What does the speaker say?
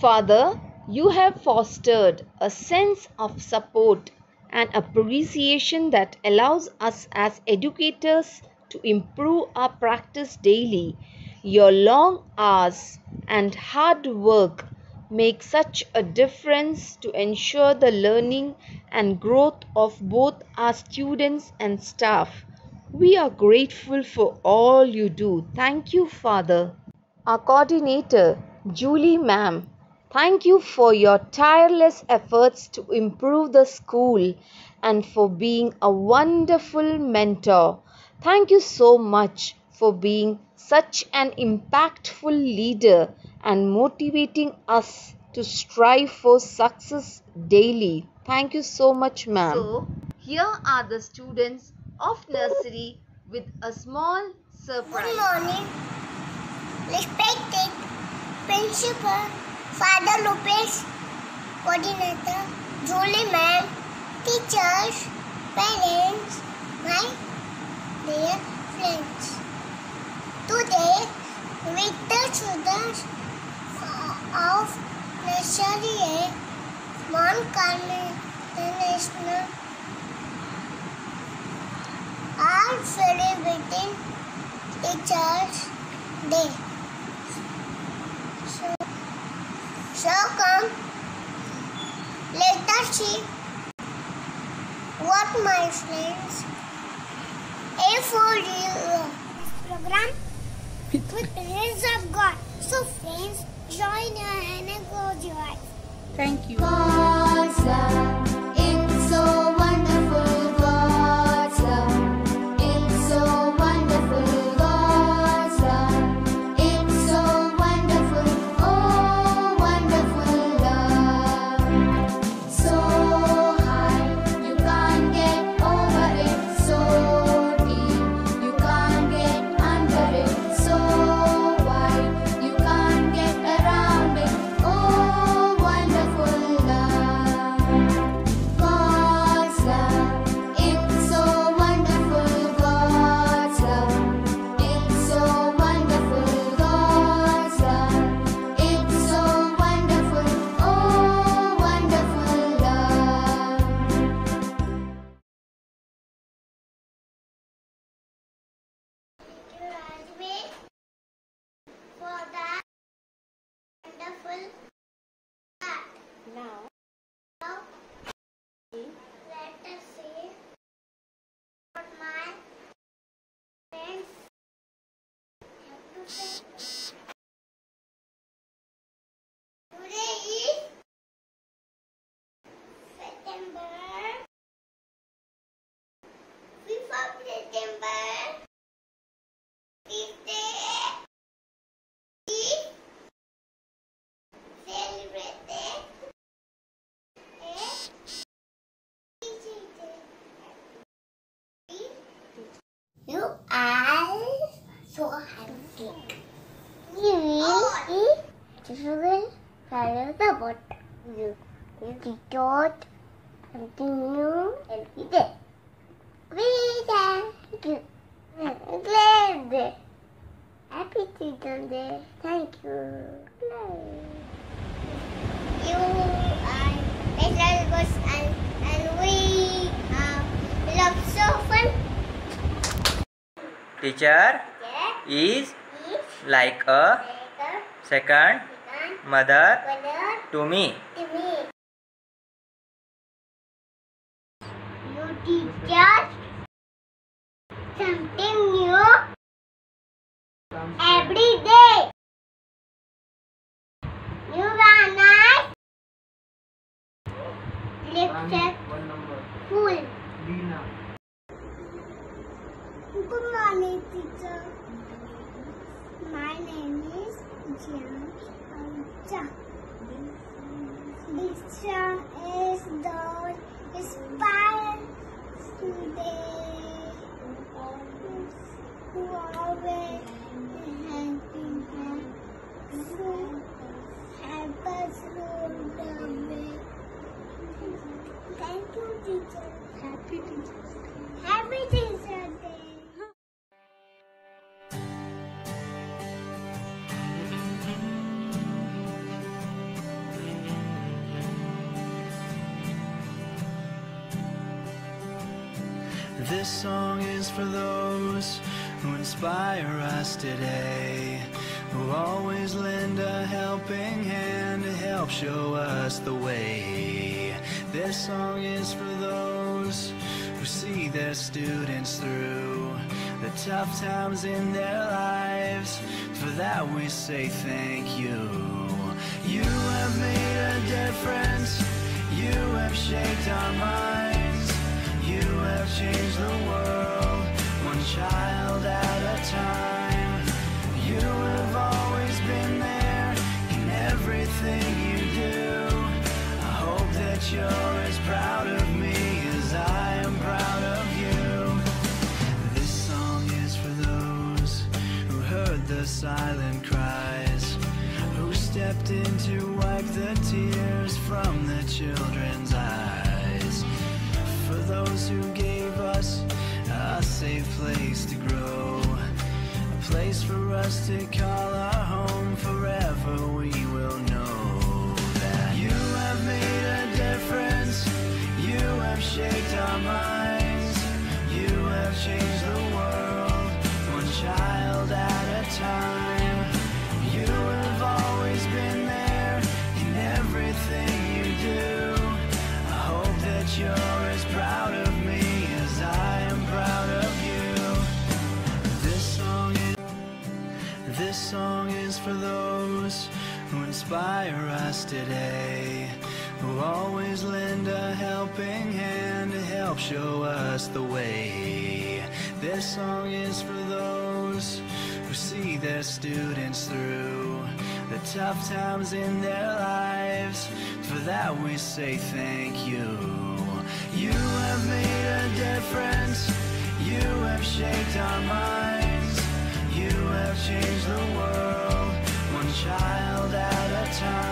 Father, you have fostered a sense of support and appreciation that allows us as educators to improve our practice daily. Your long hours and hard work make such a difference to ensure the learning and growth of both our students and staff. We are grateful for all you do. Thank you, Father. Our coordinator, Julie Ma'am, thank you for your tireless efforts to improve the school and for being a wonderful mentor. Thank you so much for being such an impactful leader and motivating us to strive for success daily. Thank you so much, ma'am. So, here are the students of nursery with a small surprise. Good morning, respected principal, Father Lopez, coordinator, Julie ma'am, teachers, parents, my dear friends. Today, with the students of nursery A, Mount Carmel International are celebrating Teachers Day. So, so come, see what my friends A for you uh, program with the hands of God. So friends, join your and close your eyes. Thank you. God's wonderful art. Now, Now, let us see what my friends have to say. Today is September 5th of September. This day is celebrated as Teacher Day. You are so happy. You will see children follow the boat. You be taught something new every day. We thank you. Glad day. Happy Children's Day. Thank you. You are little girls and, and we are love so fun. Teacher Yeah. is Is like a later second begun mother to me. to me. You teach us something new every day. You are nice. Lecture full. Good morning, teacher. My name is Jian This song is the inspired today. Who always helping. Help us This song is for those who inspire us today, who always lend a helping hand to help show us the way. This song is for those who see their students through the tough times in their lives. For that we say thank you. You have made a difference. You have shaped our minds. You have changed the world, one child at a time. You have always been there in everything you do. I hope that you're as proud of me as I am proud of you. This song is for those who heard the silent cries, who stepped in to wipe the tears from the children's eyes. Those who gave us a safe place to grow, a place for us to call our home forever, we will know that you have made a difference. You have shaped our minds. yesterday who always lend a helping hand to help show us the way. This song is for those who see their students through the tough times in their lives. For that we say thank you. You have made a difference. You have shaped our minds. You have changed the world, one child at a time.